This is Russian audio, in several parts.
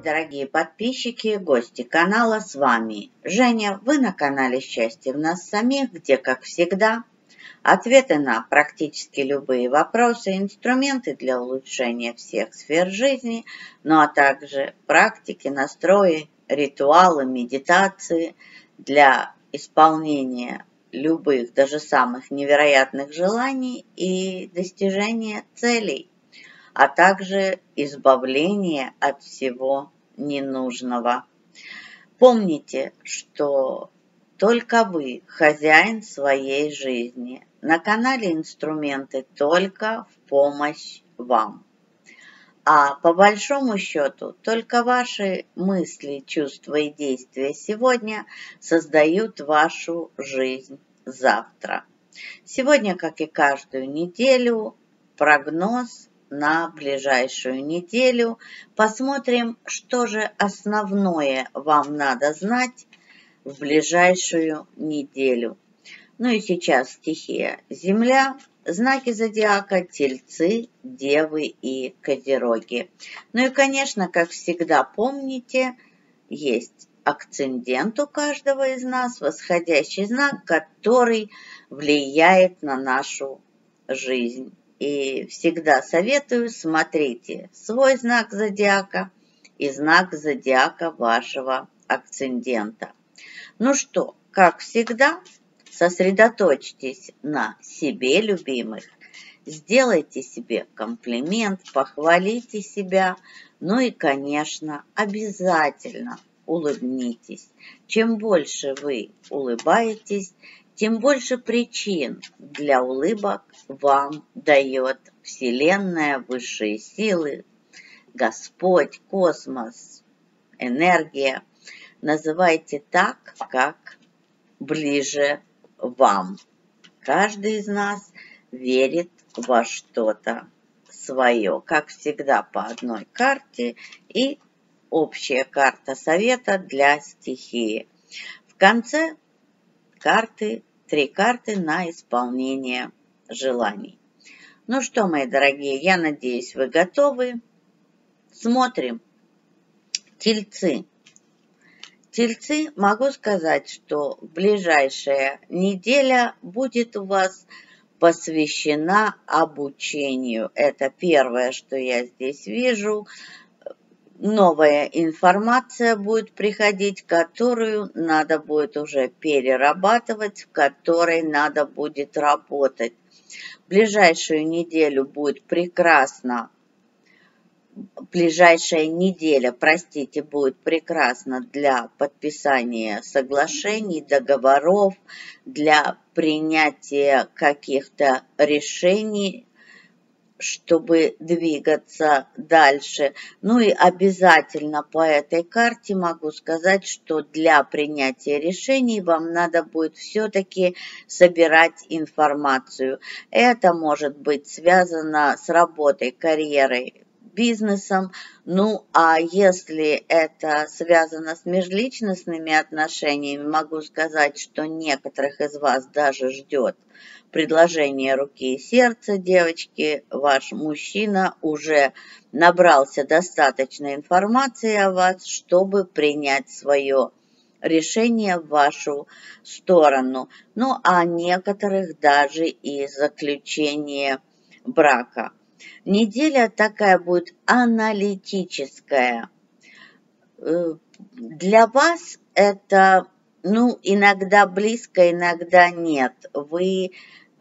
дорогие подписчики и гости канала, с вами Женя. Вы на канале «Счастье в нас самих», где, как всегда, ответы на практически любые вопросы, инструменты для улучшения всех сфер жизни, ну а также практики, настрои, ритуалы, медитации для исполнения любых, даже самых невероятных желаний и достижения целей а также избавление от всего ненужного. Помните, что только вы хозяин своей жизни. На канале инструменты только в помощь вам. А по большому счету только ваши мысли, чувства и действия сегодня создают вашу жизнь завтра. Сегодня, как и каждую неделю, прогноз на ближайшую неделю. Посмотрим, что же основное вам надо знать в ближайшую неделю. Ну и сейчас стихия Земля, знаки зодиака, тельцы, девы и козероги. Ну и, конечно, как всегда помните, есть акцендент у каждого из нас, восходящий знак, который влияет на нашу жизнь. И всегда советую, смотрите свой знак зодиака и знак зодиака вашего акцендента. Ну что, как всегда, сосредоточьтесь на себе, любимых, сделайте себе комплимент, похвалите себя, ну и, конечно, обязательно улыбнитесь. Чем больше вы улыбаетесь, тем больше причин для улыбок вам дает Вселенная, высшие силы, Господь, космос, энергия. Называйте так, как ближе вам. Каждый из нас верит во что-то свое. Как всегда, по одной карте и общая карта совета для стихии. В конце карты три карты на исполнение желаний. Ну что, мои дорогие, я надеюсь, вы готовы. Смотрим. Тельцы. Тельцы, могу сказать, что ближайшая неделя будет у вас посвящена обучению. Это первое, что я здесь вижу новая информация будет приходить, которую надо будет уже перерабатывать, в которой надо будет работать. Ближайшую неделю будет прекрасно, ближайшая неделя, простите, будет прекрасно для подписания соглашений, договоров, для принятия каких-то решений чтобы двигаться дальше. Ну и обязательно по этой карте могу сказать, что для принятия решений вам надо будет все-таки собирать информацию. Это может быть связано с работой, карьерой, бизнесом. Ну, а если это связано с межличностными отношениями, могу сказать, что некоторых из вас даже ждет предложение руки и сердца, девочки, ваш мужчина уже набрался достаточно информации о вас, чтобы принять свое решение в вашу сторону. Ну, а некоторых даже и заключение брака. Неделя такая будет аналитическая. Э, для вас это, ну, иногда близко, иногда нет. Вы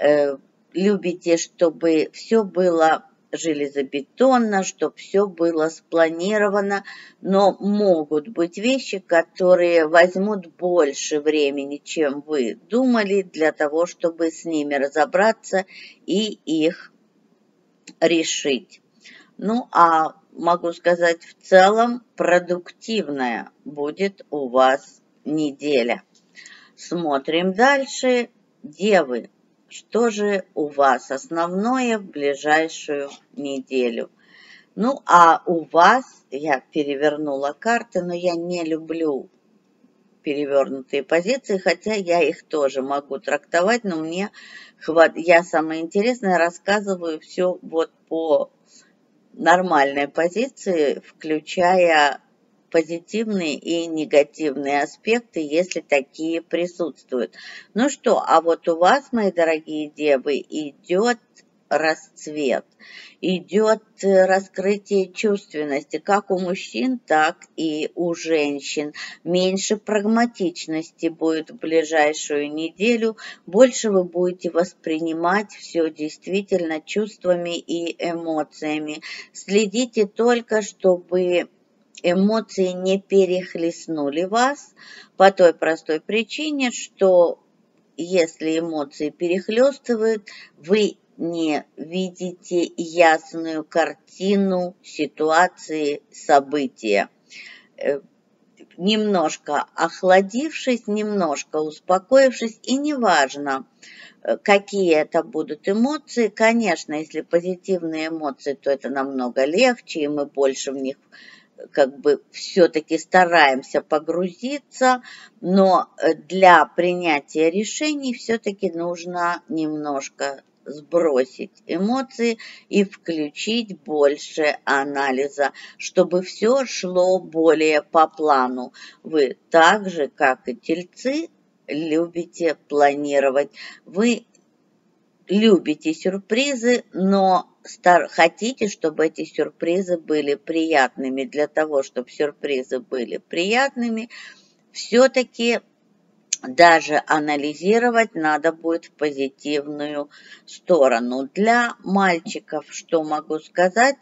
э, любите, чтобы все было железобетонно, чтобы все было спланировано, но могут быть вещи, которые возьмут больше времени, чем вы думали, для того, чтобы с ними разобраться и их решить. Ну, а могу сказать, в целом продуктивная будет у вас неделя. Смотрим дальше. Девы, что же у вас основное в ближайшую неделю? Ну, а у вас, я перевернула карты, но я не люблю перевернутые позиции, хотя я их тоже могу трактовать, но мне хват... я самое интересное рассказываю все вот по нормальной позиции, включая позитивные и негативные аспекты, если такие присутствуют. Ну что, а вот у вас, мои дорогие девы, идет расцвет, идет э, раскрытие чувственности, как у мужчин, так и у женщин. Меньше прагматичности будет в ближайшую неделю, больше вы будете воспринимать все действительно чувствами и эмоциями. Следите только, чтобы эмоции не перехлестнули вас по той простой причине, что если эмоции перехлестывают, вы не видите ясную картину ситуации, события. Э, немножко охладившись, немножко успокоившись, и неважно, э, какие это будут эмоции. Конечно, если позитивные эмоции, то это намного легче, и мы больше в них как бы все-таки стараемся погрузиться, но э, для принятия решений все-таки нужно немножко сбросить эмоции и включить больше анализа, чтобы все шло более по плану. Вы так же, как и тельцы, любите планировать. Вы любите сюрпризы, но хотите, чтобы эти сюрпризы были приятными. Для того, чтобы сюрпризы были приятными, все-таки даже анализировать надо будет в позитивную сторону. Для мальчиков, что могу сказать,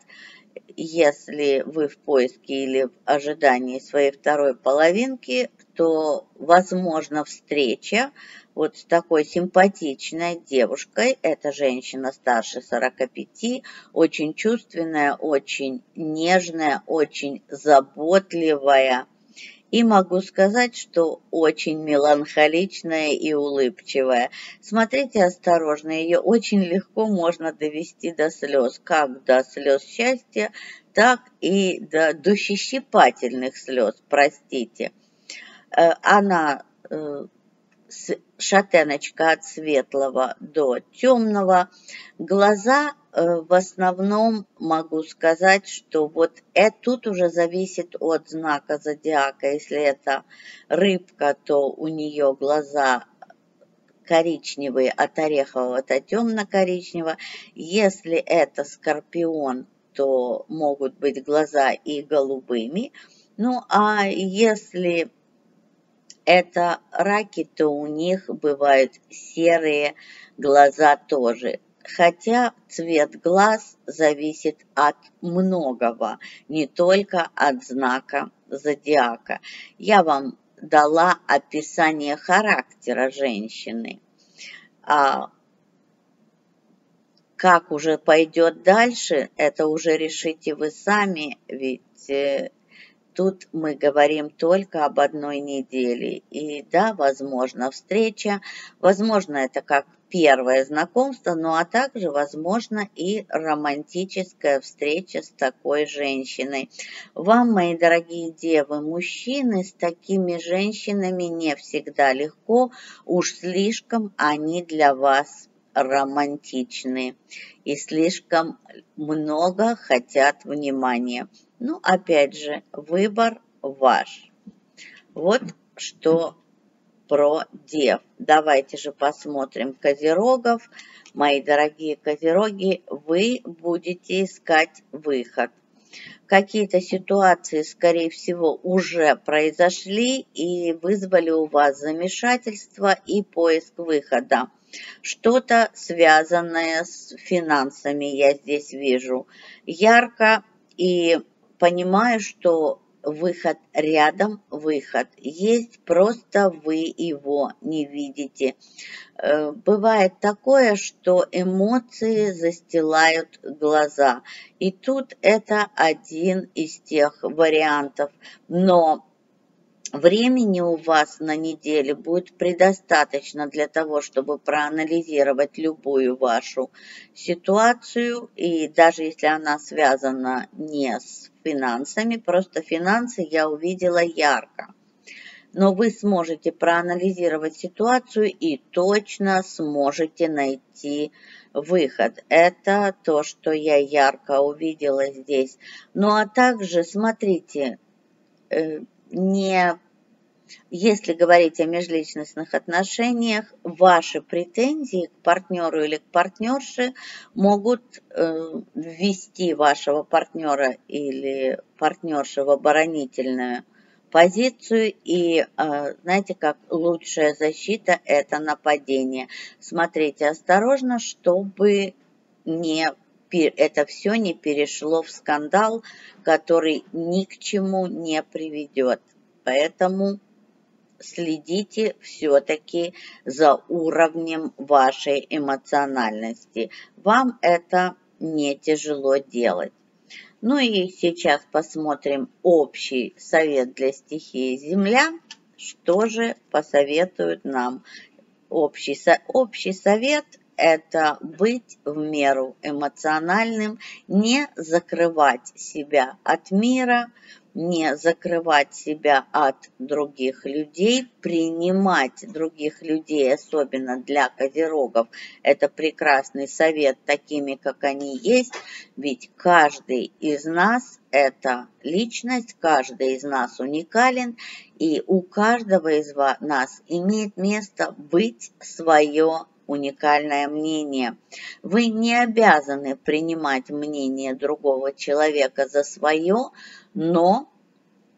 если вы в поиске или в ожидании своей второй половинки, то возможно встреча вот с такой симпатичной девушкой. Это женщина старше 45, очень чувственная, очень нежная, очень заботливая и могу сказать, что очень меланхоличная и улыбчивая. Смотрите осторожно, ее очень легко можно довести до слез, как до слез счастья, так и до душещипательных слез, простите. Э, она э, шатеночка от светлого до темного. Глаза э, в основном могу сказать, что вот это тут уже зависит от знака зодиака. Если это рыбка, то у нее глаза коричневые, от орехового до темно-коричневого. Если это скорпион, то могут быть глаза и голубыми. Ну а если это раки, то у них бывают серые глаза тоже. Хотя цвет глаз зависит от многого, не только от знака зодиака. Я вам дала описание характера женщины. А как уже пойдет дальше, это уже решите вы сами, ведь э, Тут мы говорим только об одной неделе. И да, возможно, встреча, возможно, это как первое знакомство, ну а также, возможно, и романтическая встреча с такой женщиной. Вам, мои дорогие девы, мужчины с такими женщинами не всегда легко, уж слишком они для вас романтичны и слишком много хотят внимания. Ну, опять же, выбор ваш. Вот что про дев. Давайте же посмотрим козерогов. Мои дорогие козероги, вы будете искать выход. Какие-то ситуации, скорее всего, уже произошли и вызвали у вас замешательство и поиск выхода. Что-то связанное с финансами я здесь вижу ярко и понимаю, что выход рядом, выход есть, просто вы его не видите. Э, бывает такое, что эмоции застилают глаза. И тут это один из тех вариантов. Но Времени у вас на неделе будет предостаточно для того, чтобы проанализировать любую вашу ситуацию, и даже если она связана не с финансами, просто финансы я увидела ярко. Но вы сможете проанализировать ситуацию и точно сможете найти выход. Это то, что я ярко увидела здесь. Ну а также, смотрите, э, не если говорить о межличностных отношениях, ваши претензии к партнеру или к партнерше могут э, ввести вашего партнера или партнерши в оборонительную позицию. И э, знаете, как лучшая защита – это нападение. Смотрите осторожно, чтобы не это все не перешло в скандал, который ни к чему не приведет. Поэтому следите все-таки за уровнем вашей эмоциональности. Вам это не тяжело делать. Ну и сейчас посмотрим общий совет для стихии Земля. Что же посоветуют нам? Общий, общий совет – это быть в меру эмоциональным, не закрывать себя от мира – не закрывать себя от других людей, принимать других людей, особенно для козерогов. Это прекрасный совет такими, как они есть, ведь каждый из нас – это личность, каждый из нас уникален, и у каждого из нас имеет место быть свое уникальное мнение. Вы не обязаны принимать мнение другого человека за свое, но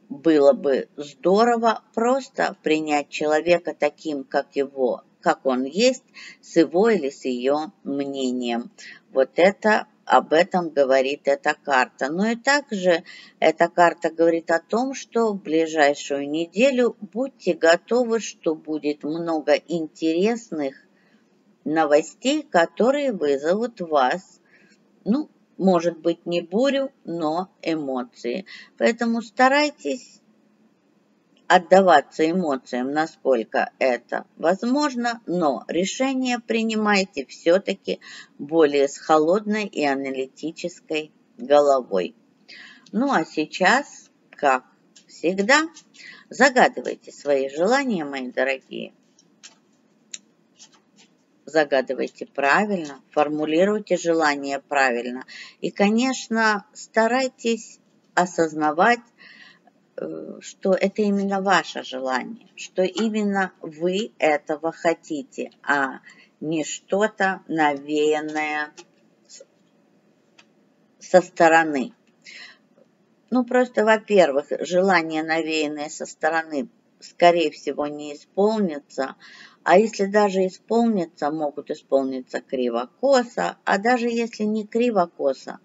было бы здорово просто принять человека таким, как его, как он есть, с его или с ее мнением. Вот это об этом говорит эта карта. Но и также эта карта говорит о том, что в ближайшую неделю будьте готовы, что будет много интересных новостей, которые вызовут вас, ну, может быть, не бурю, но эмоции. Поэтому старайтесь отдаваться эмоциям, насколько это возможно, но решение принимайте все-таки более с холодной и аналитической головой. Ну а сейчас, как всегда, загадывайте свои желания, мои дорогие загадывайте правильно, формулируйте желание правильно. И, конечно, старайтесь осознавать, э, что это именно ваше желание, что именно вы этого хотите, а не что-то навеянное со стороны. Ну, просто, во-первых, желание, навеянное со стороны, скорее всего, не исполнится, а если даже исполнится, могут исполниться криво-косо, а даже если не криво-косо,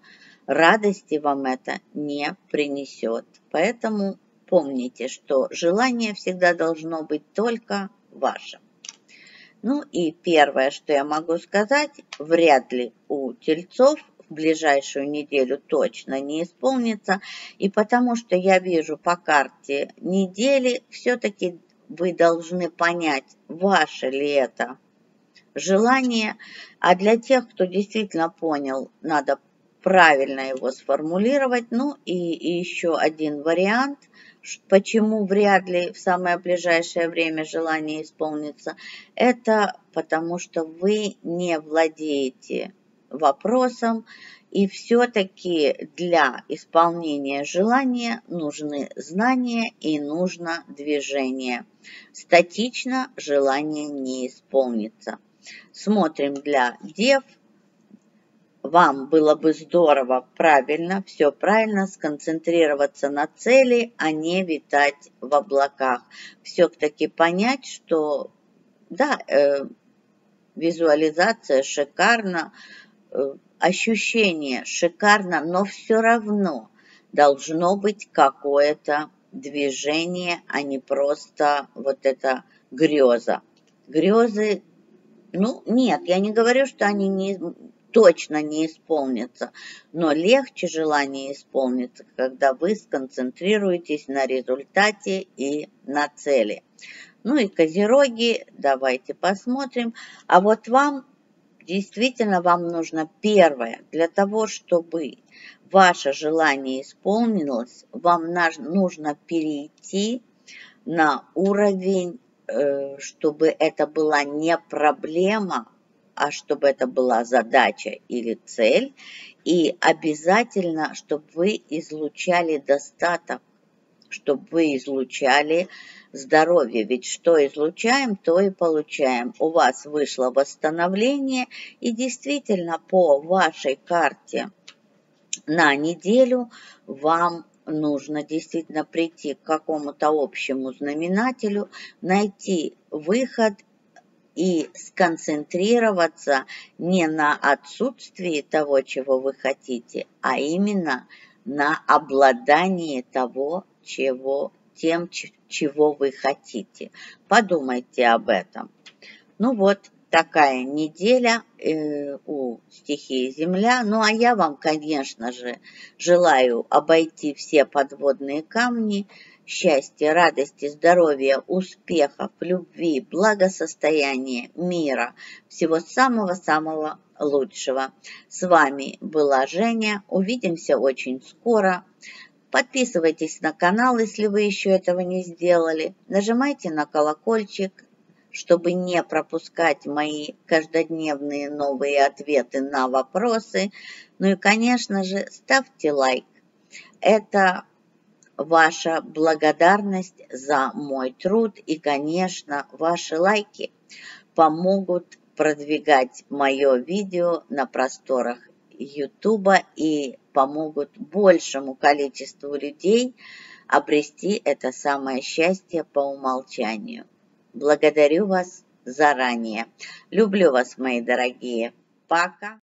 радости вам это не принесет. Поэтому помните, что желание всегда должно быть только вашим. Ну и первое, что я могу сказать, вряд ли у тельцов в ближайшую неделю точно не исполнится. И потому что я вижу по карте недели, все-таки вы должны понять, ваше ли это желание. А для тех, кто действительно понял, надо правильно его сформулировать. Ну и, и еще один вариант, почему вряд ли в самое ближайшее время желание исполнится. Это потому что вы не владеете вопросом и все-таки для исполнения желания нужны знания и нужно движение. Статично желание не исполнится. Смотрим для дев. Вам было бы здорово, правильно, все правильно, сконцентрироваться на цели, а не витать в облаках. Все-таки понять, что да, э, визуализация шикарна, ощущение шикарно, но все равно должно быть какое-то движение, а не просто вот эта греза. Грезы, ну нет, я не говорю, что они не, точно не исполнятся, но легче желание исполнится, когда вы сконцентрируетесь на результате и на цели. Ну и козероги, давайте посмотрим. А вот вам действительно вам нужно первое, для того, чтобы ваше желание исполнилось, вам нужно перейти на уровень, э, чтобы это была не проблема, а чтобы это была задача или цель, и обязательно, чтобы вы излучали достаток, чтобы вы излучали здоровье. Ведь что излучаем, то и получаем. У вас вышло восстановление, и действительно по вашей карте на неделю вам нужно действительно прийти к какому-то общему знаменателю, найти выход и сконцентрироваться не на отсутствии того, чего вы хотите, а именно на обладании того, чего, тем, чего вы хотите. Подумайте об этом. Ну вот, такая неделя э, у стихии Земля. Ну, а я вам, конечно же, желаю обойти все подводные камни, счастья, радости, здоровья, успехов, любви, благосостояния, мира, всего самого-самого лучшего. С вами была Женя. Увидимся очень скоро. Подписывайтесь на канал, если вы еще этого не сделали. Нажимайте на колокольчик, чтобы не пропускать мои каждодневные новые ответы на вопросы. Ну и, конечно же, ставьте лайк. Это ваша благодарность за мой труд и, конечно, ваши лайки помогут продвигать мое видео на просторах YouTube и помогут большему количеству людей обрести это самое счастье по умолчанию. Благодарю вас заранее. Люблю вас, мои дорогие. Пока.